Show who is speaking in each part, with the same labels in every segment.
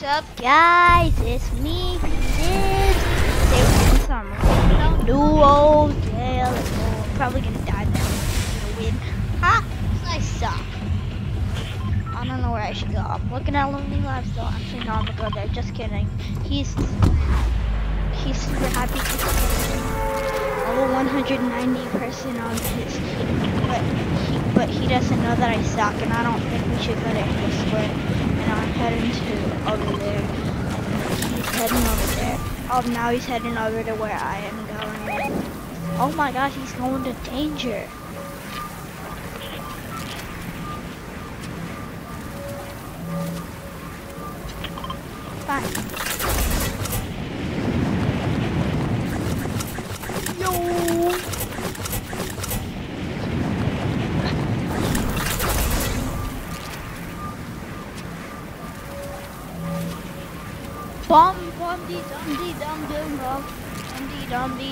Speaker 1: What's up, guys? It's me, Peaches. Today we're doing some duo jail. I'm probably gonna die now. Gonna win. Ha! I suck. I don't know where I should go. I'm looking at Lonely Live still. Actually, no, I'm gonna go there. Just kidding. He's he's super happy because level 190 person on his team, but he but he doesn't know that I suck, and I don't think we should go to English Square. And I'm heading to over there. He's heading over there. Oh, now he's heading over to where I am going. Oh my gosh, he's going to danger. Fine.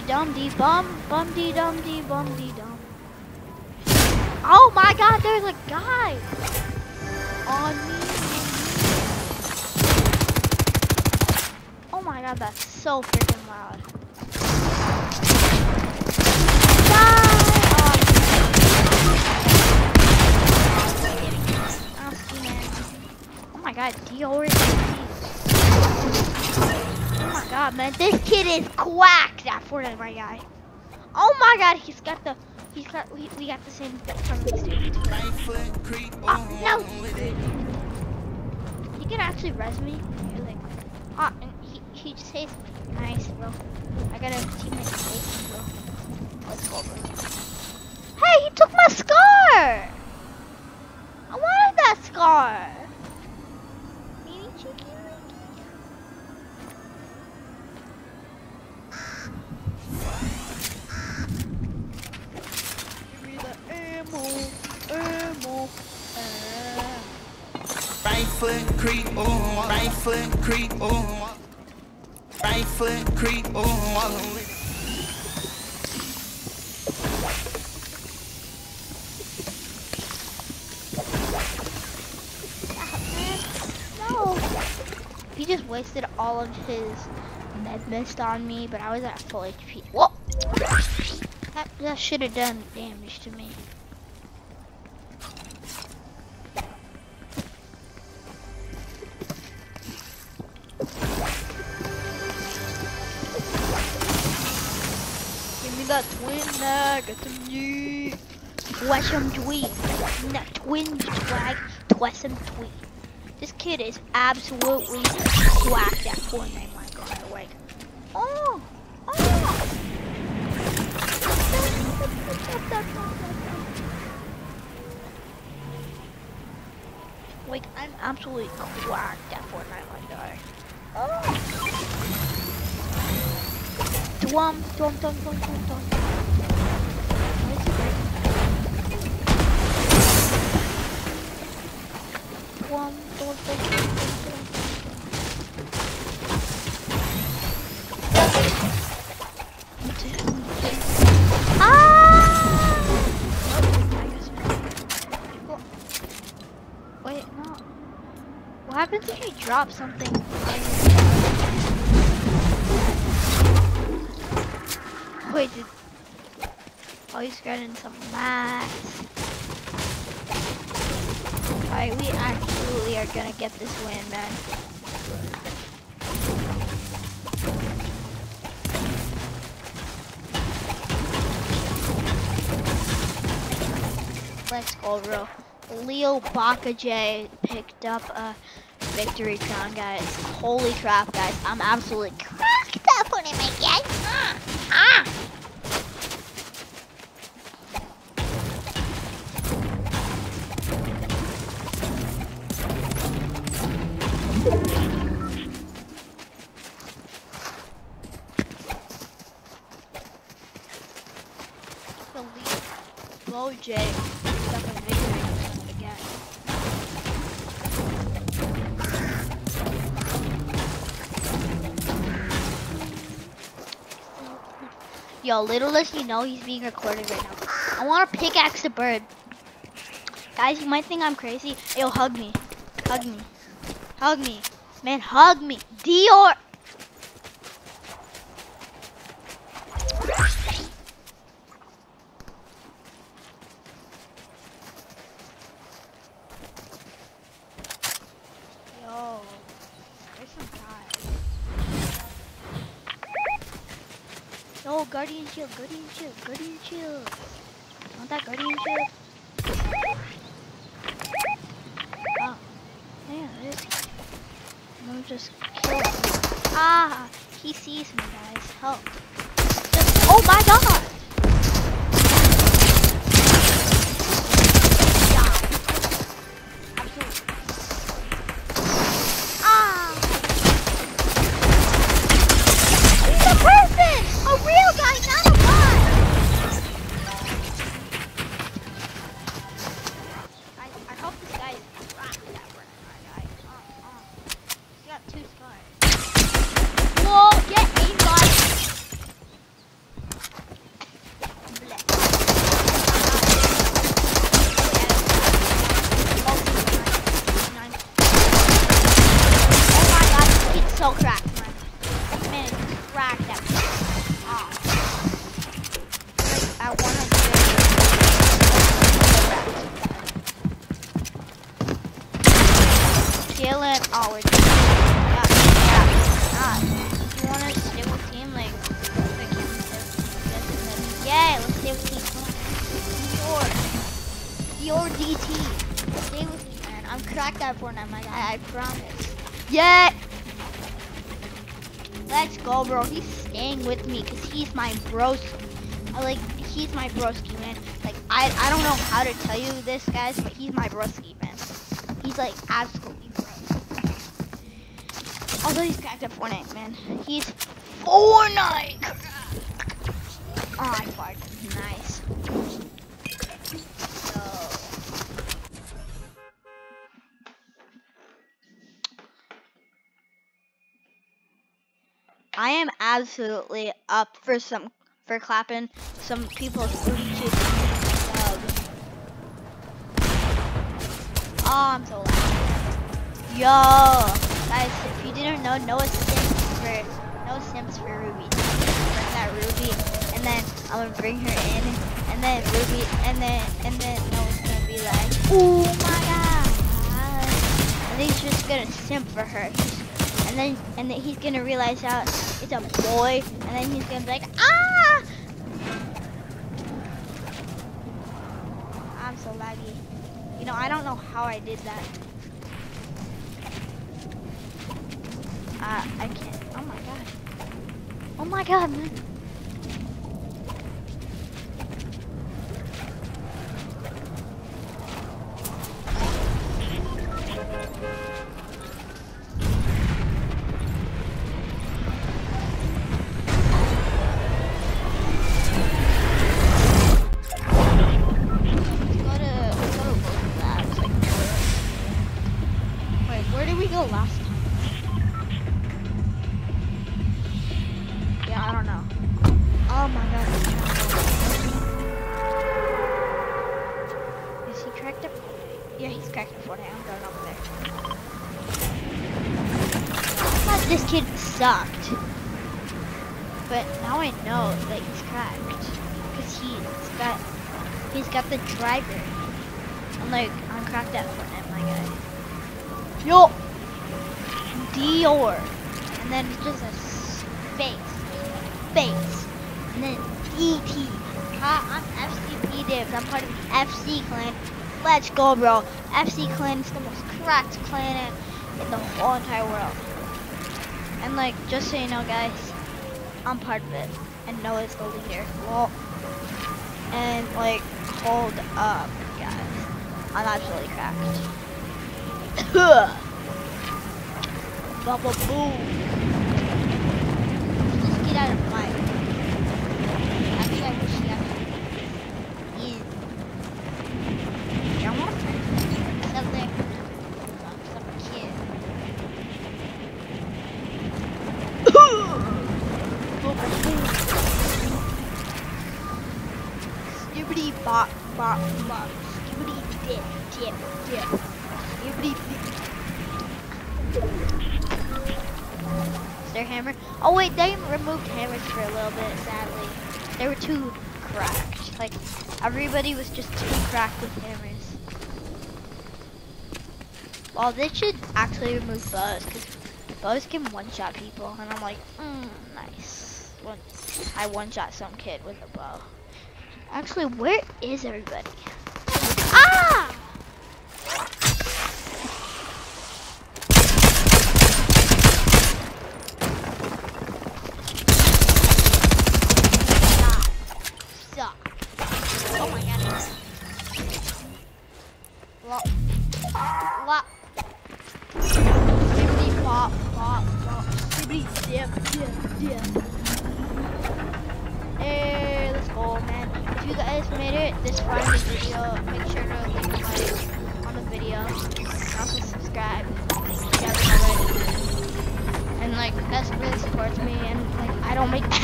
Speaker 1: Dum dee bum bum dee dum dee bum dee dum. Oh my God! There's a guy on me. Oh my God! That's so freaking loud. Die! Oh. My God! D god, man, this kid is quack. That Fortnite my guy. Oh my god, he's got the, he's got, we, we got the same. Oh, no. He can actually res me. Like, ah, and he, he just says, nice, bro. I got a teammate bro. Let's go, bro. Hey, he took my scar. I wanted that scar.
Speaker 2: Right foot creep, ooh, right foot creep, ooh. Right foot creep, ooh.
Speaker 1: No. He just wasted all of his med mist on me, but I was at full HP. Whoa! That, that should have done damage to me. Me some yeet. Twessum tweet. Give me that twin swag, twessum tweet. This kid is absolutely whacked at Fortnite, my god. Like, oh, oh. Like, I'm absolutely whacked at Fortnite, my guy. Oh. Dwum, dwum, dwum, dwum, dwum, dwum. Drop something? Wait, did... Oh, he's getting some max. Alright, we absolutely are gonna get this win, man. Let's go, bro. Leo Bakaj picked up a victory crown, guys. Holy crap, guys. I'm absolutely Yo, little does he know he's being recorded right now. I want to pickaxe the bird. Guys, you might think I'm crazy. Yo, hug me. Hug me. Hug me. Man, hug me. Dior. Yo, there's some guys. Yo, Guardian Shield, Guardian Shield, Guardian Shield. Want that Guardian Shield? Oh, yeah. I'm just kill him. Ah, he sees me, guys. Help. Just, oh my god! Bro. He's staying with me because he's my bros. I uh, like he's my broski, man. Like I I don't know how to tell you this, guys, but he's my broski, man. He's like absolutely bro. Although he's cracked at Fortnite, man. He's Fortnite. Oh, I farted. Nice. So. I am absolutely up for some for clapping some people's booty um, dub. Oh, I'm so loud. Yo, guys, if you didn't know, Noah Sims for Noah Sims for Ruby. Bring that Ruby, and then I'm gonna bring her in, and then Ruby, and then and then Noah's gonna be like, oh my god, and he's just gonna simp for her. And then and then he's gonna realize out it's a boy, and then he's gonna be like, ah! I'm so laggy. You know, I don't know how I did that. Uh, I can't. Oh my god. Oh my god, man. Yeah, he's cracked up 40. I'm going over there. I thought this kid sucked. But now I know that he's cracked. Because he's got he's got the driver. I'm like, I'm cracked at Fortnite, my guy. Yo! Dior. And then it's just a space. Space. And then DT. Hi, I'm FCP Dibs. I'm part of the FC clan. Let's go, bro. FC clan is the most cracked clan in, the whole entire world. And like, just so you know, guys, I'm part of it. And Noah's the leader. Well, and like, hold up, guys. I'm absolutely cracked. Bubble boom. Just get out of my. For a little bit, sadly. They were too cracked. Like, everybody was just too cracked with hammers. Well, they should actually remove bows, because bows can one-shot people, and I'm like, mm, nice. One, I one-shot some kid with a bow. Actually, where is everybody?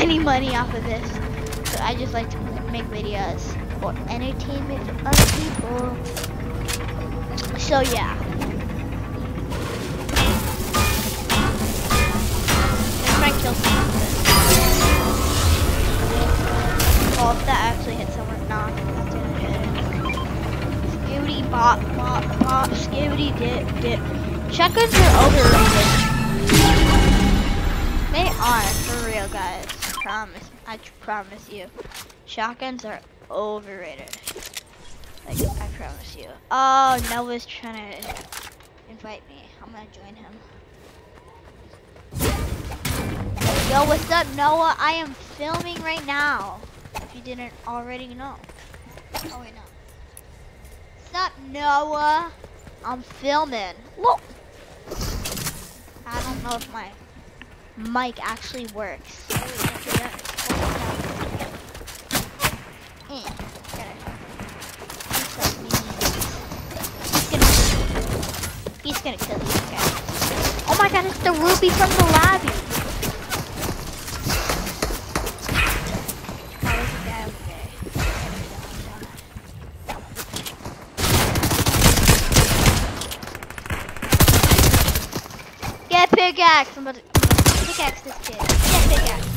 Speaker 1: Any money off of this. So I just like to make videos for entertainment for other people. So yeah. Let's. Well, if that actually hit someone, nah, that didn't hit. Skibbity bop, bop, bop, skibbity dip, dip. Shotguns are overrated. They are, for real, guys. Promise. I promise you. Shotguns are overrated. Like, I promise you. Oh, Noah's trying to invite me. I'm gonna join him. Yo, what's up, Noah? I am filming right now. If you didn't already know. Oh, wait, no. What's up, Noah? I'm filming. Look. I don't know if my mic actually works. Oh, yes, it does. He's gonna, kill these guys. Oh my god, it's the Ruby from the lobby. Get pickaxe! I'm pickaxe this kid. Get pickaxe.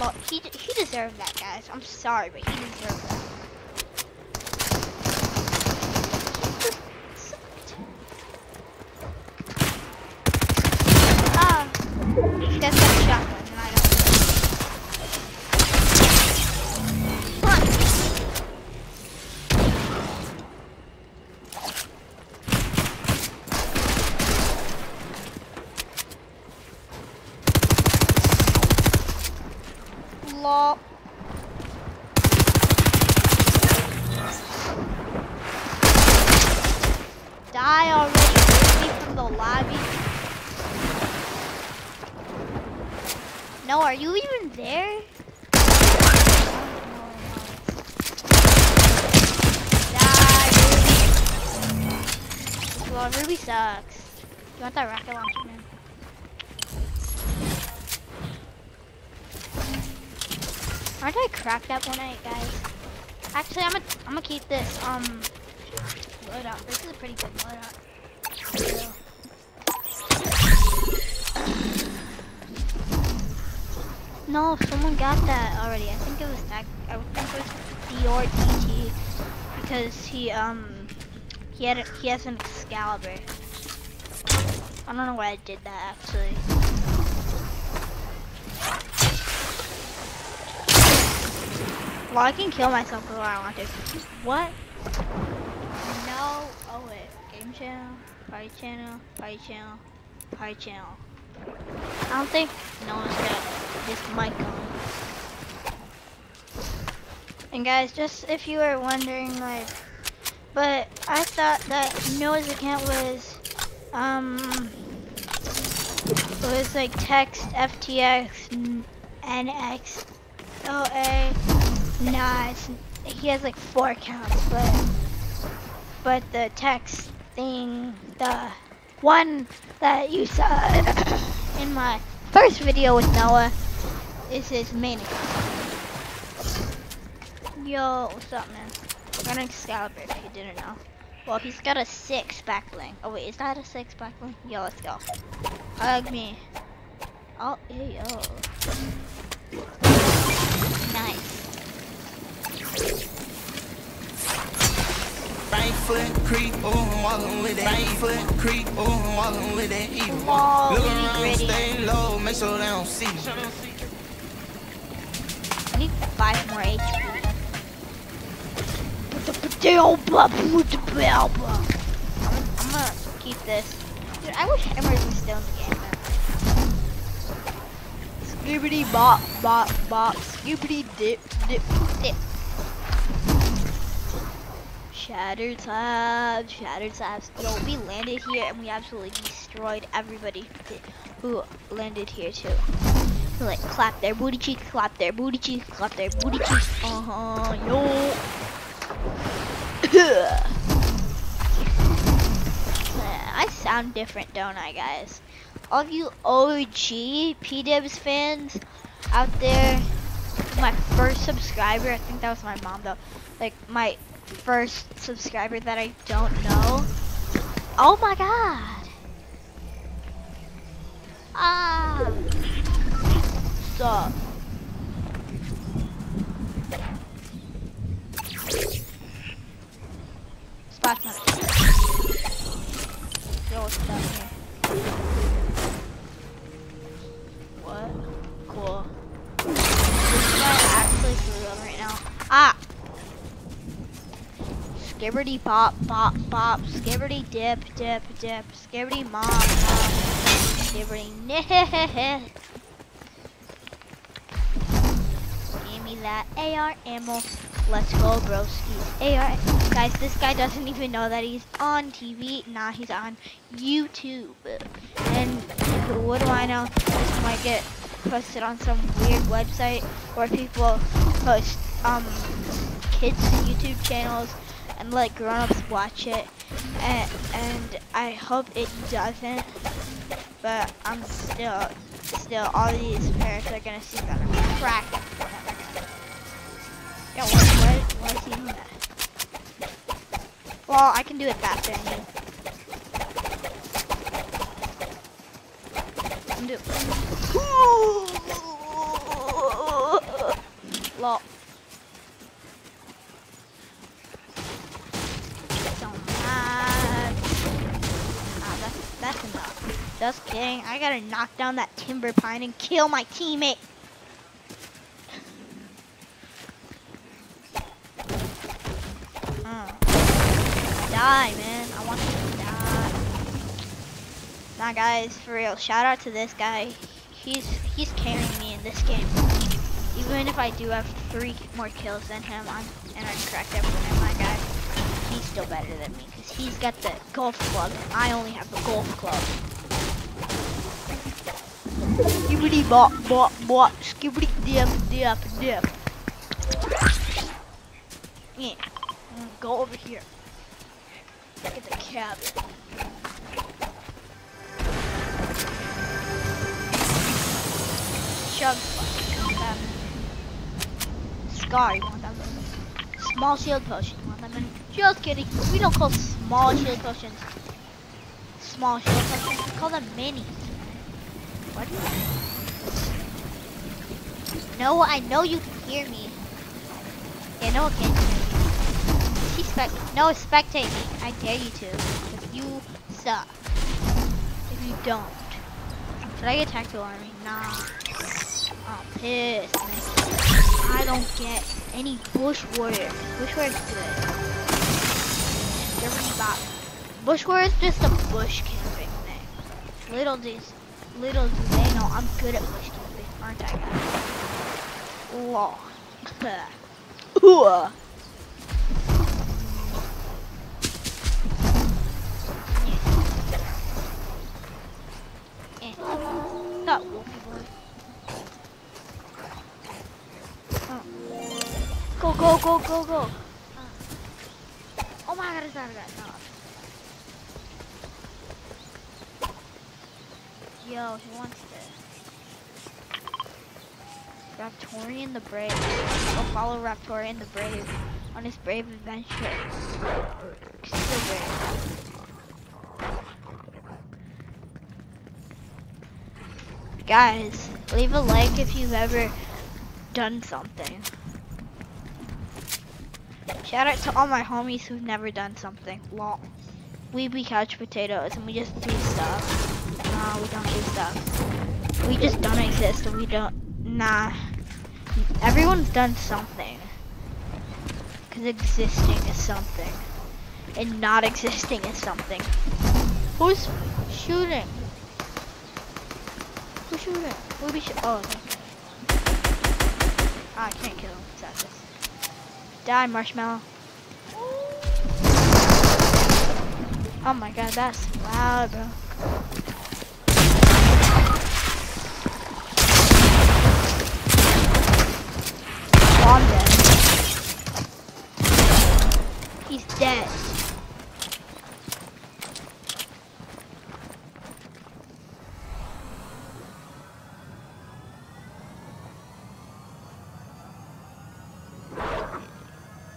Speaker 1: Lol. He, he deserved that, guys. I'm sorry, but he deserved that. Ah. Guy's got a shotgun, and I don't. Come on. Lol. Die already, Ruby from the lobby. No, are you even there? Well, Ruby sucks. You want that rocket launcher, man? Aren't I cracked up one night, guys? Actually, I'm gonna I'm gonna keep this um loadout. This is a pretty good loadout. So- No, someone got that already. I think it was that. I think it was Dior TT because he um he had a, he has an Excalibur. I don't know why I did that actually. Well, I can kill myself if I want to. What? No. Oh wait. Game channel, party channel, party channel, party channel. I don't think no one's got this mic on. And guys, just if you were wondering, like, but I thought that Noah's account was, um, was like text FTX NX OA. Nah, he has like four accounts, but but the text thing, the one that you saw in my first video with Noah, is his. Yo, what's up, man? Running Excalibur, if you didn't know. Well, he's got a six back bling. Oh wait, is that a six back bling? Yo, let's go. Hug me. Oh, hey, yo. Nice.
Speaker 2: Right foot creep, oh, I'm walking with it. Right foot creep, oh, I'm walking with it. Even
Speaker 1: Whoa,
Speaker 2: Look around,
Speaker 1: gritty.
Speaker 2: stay low, make sure they don't see.
Speaker 1: I need five more HP. Put the potato blah, put the potato blah. I'm, I'm gonna keep this. Dude, I wish Emerald was still in the game. Skibbity bop, bop, bop. Skibbity dip, dip, dip. Shattered slabs, shattered slabs. Yo, we landed here and we absolutely destroyed everybody who landed here too. Like clap their booty cheeks, clap their booty cheeks, clap their booty cheeks. Uh huh, yo. I sound different, don't I, guys? All you OG P-Dibs fans out there, my first subscriber, I think that was my mom though, like my first subscriber that I don't know. Oh my god. Ah. Stop. Skibberty pop, pop, pop. Skibberty dip, dip, dip. Skibberty mom, mom. Skibberty nip. Give me that AR ammo. Let's go, broski. AR. Guys, this guy doesn't even know that he's on TV. Nah, he's on YouTube. And what do I know? This might get posted on some weird website where people post um kids YouTube channels and let grown-ups watch it. And, and I hope it doesn't. But I'm still, still, all these parents are gonna see that I'm cracking. Yo, what, what, what is he doing that? Well, I can do it faster than you. I'm do Lol. So mad. Ah, that's, enough. Just kidding. I gotta knock down that timber pine and kill my teammate. Die, man. I want you to die. Nah, guys, for real. Shout out to this guy. He's he's carrying me in this game. Even if I do have three more kills than him, I'm and I cracked everyone in my guy. He's still better than me because he's got the golf club. and I only have the golf club. Skibbity bop bop bop. Skibbity dip dip dip. Yeah. Go over here. Look at the cabin. Chug? Scar, you want that? Small shield potion, you want that? Just kidding. We don't call small shield potions small shield potions. We call them minis. What? No, I know you can hear me. Yeah, no one can hear me. She spec no, spectate me. I dare you to. If you suck. If you don't. Should I get tactical army? Nah. Oh, pissed. I don't get any bush warrior. Bush warrior is good. Bop. Bush is just a bush camping thing. Little does, little do they know I'm good at bush camping, aren't I, guys? Law. Ooh. Eh. Oh. Go, go, go, go, go. Uh. Oh my god, it's not a guy. Yo, he wants this. Raptorian the Brave. Go follow Raptorian the Brave on his brave adventure. Brave. Guys, leave a like if you've ever done something. Shout out to all my homies who've never done something. Lol. We be couch potatoes and we just do stuff. Nah, we don't do stuff. We just don't exist and we don't. Nah. Everyone's done something. Because existing is something. And not existing is something. Who's shooting? Who's shooting? Who be sh Oh. Ah, I can't kill him. Die, Marshmallow. Oh my god, that's loud, bro. Oh, I'm dead. Yo,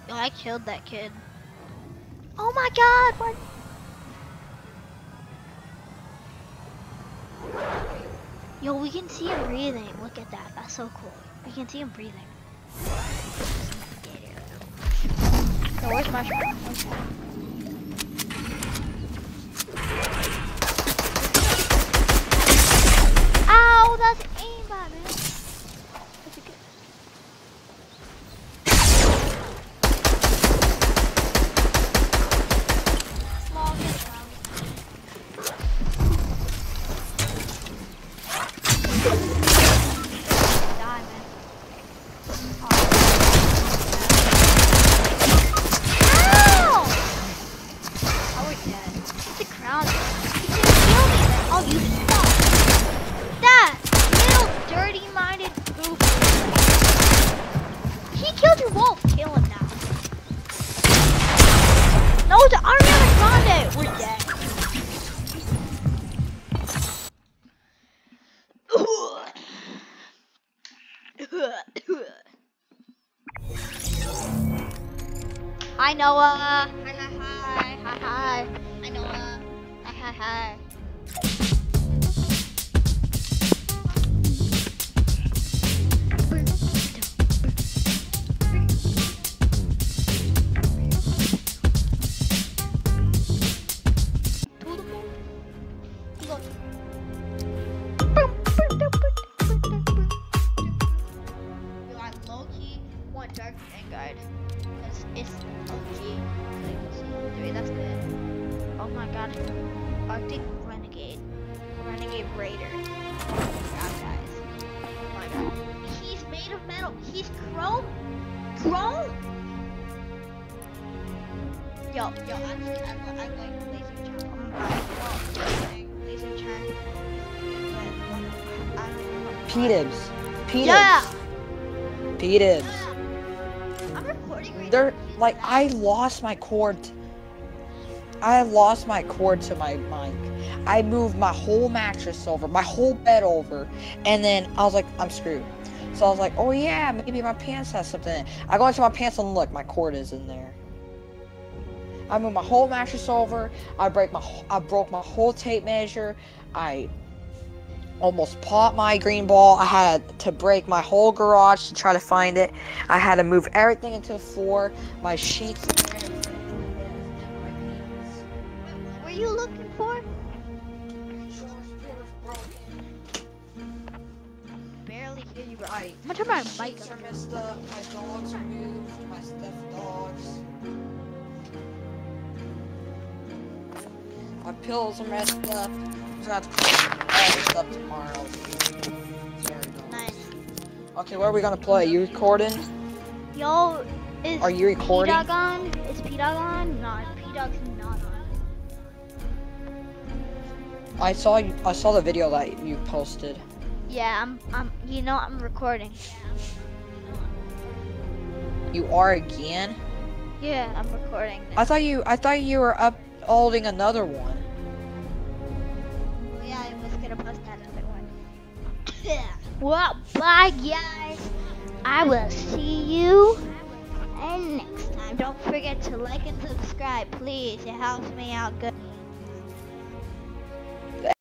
Speaker 1: I killed that kid. Oh my god, what? Yo, we can see him breathing. Look at that. That's so cool. We can see him breathing. Yo, where's my Noah. I
Speaker 3: lost my cord. I lost my cord to my mic. I moved my whole mattress over, my whole bed over, and then I was like, I'm screwed. So I was like, oh yeah, maybe my pants has something. I go into my pants and look, my cord is in there. I moved my whole mattress over. I break my, I broke my whole tape measure. I almost popped my green ball. I had to break my whole garage to try to find it. I had to move everything into the floor, my sheets.
Speaker 1: What were you looking for? Barely hear you.
Speaker 3: I,
Speaker 1: I'm gonna turn my mic
Speaker 3: sheets
Speaker 1: up.
Speaker 3: are messed up. My dogs are moved. My stuffed dogs. My pillows are messed up. I'm gonna have to clean all this up tomorrow.
Speaker 1: Nice.
Speaker 3: Okay, where are we gonna play? You recording?
Speaker 1: Yo, is
Speaker 3: Are you recording?
Speaker 1: P-Dog on? Is P-Dog on? No, P-Dog's not on.
Speaker 3: I saw you. I saw the video that you posted.
Speaker 1: Yeah, I'm, I'm, you know I'm recording.
Speaker 3: You are again.
Speaker 1: Yeah, I'm recording.
Speaker 3: I thought you. I thought you were uploading another one.
Speaker 1: Yeah, I was gonna post one. well, bye guys. I will see you and next time. Don't forget to like and subscribe, please. It helps me out good.